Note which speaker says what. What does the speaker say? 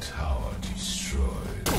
Speaker 1: tower destroyed.